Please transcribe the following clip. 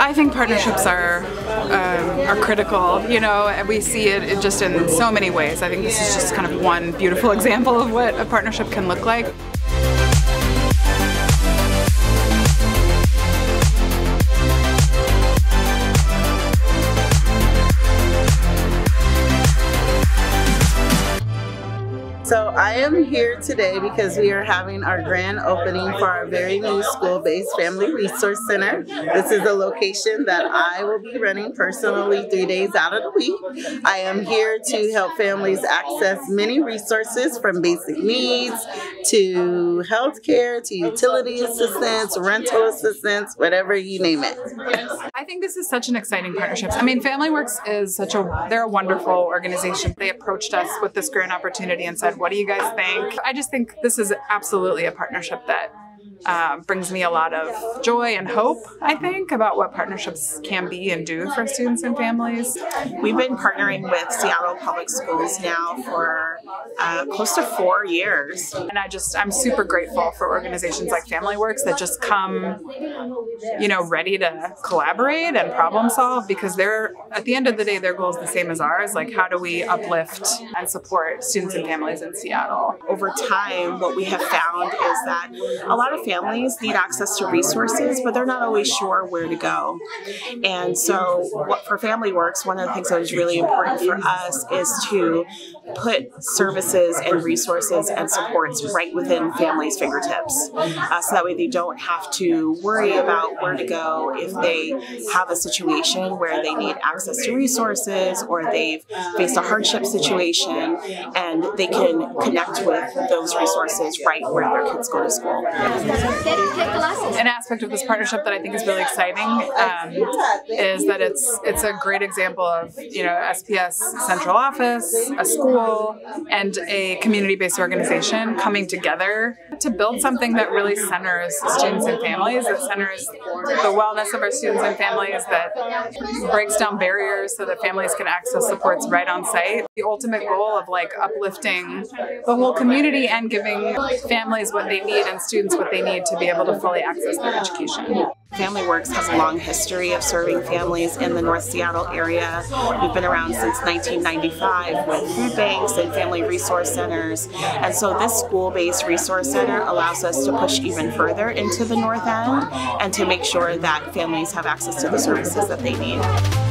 I think partnerships are um, are critical. You know, and we see it just in so many ways. I think this is just kind of one beautiful example of what a partnership can look like. So I am here today because we are having our grand opening for our very new school-based Family Resource Center. This is a location that I will be running personally three days out of the week. I am here to help families access many resources from basic needs to healthcare to utility assistance, rental assistance, whatever you name it. I think this is such an exciting partnership. I mean, FamilyWorks is such a, they're a wonderful organization. They approached us with this grant opportunity and said, what do you guys think? I just think this is absolutely a partnership that uh, brings me a lot of joy and hope, I think, about what partnerships can be and do for students and families. We've been partnering with Seattle Public Schools now for uh, close to four years. And I just, I'm super grateful for organizations like FamilyWorks that just come, you know, ready to collaborate and problem solve because they're, at the end of the day, their goal is the same as ours. Like, how do we uplift and support students and families in Seattle? Over time, what we have found is that a lot of families need access to resources, but they're not always sure where to go. And so, what for FamilyWorks, one of the things that is really important for us is to put services and resources and supports right within families' fingertips. Uh, so that way they don't have to worry about where to go if they have a situation where they need access to resources or they've faced a hardship situation and they can connect with those resources right where their kids go to school. An aspect of this partnership that I think is really exciting um, is that it's it's a great example of you know SPS central office, a school, and a community-based organization coming together to build something that really centers students and families, that centers the wellness of our students and families, that breaks down barriers so that families can access supports right on site. The ultimate goal of like uplifting the whole community and giving families what they need and students what they need to be able to fully access their education. FamilyWorks has a long history of serving families in the North Seattle area. We've been around since 1995 with food banks and family resource centers. And so this school-based resource center allows us to push even further into the North End and to make sure that families have access to the services that they need.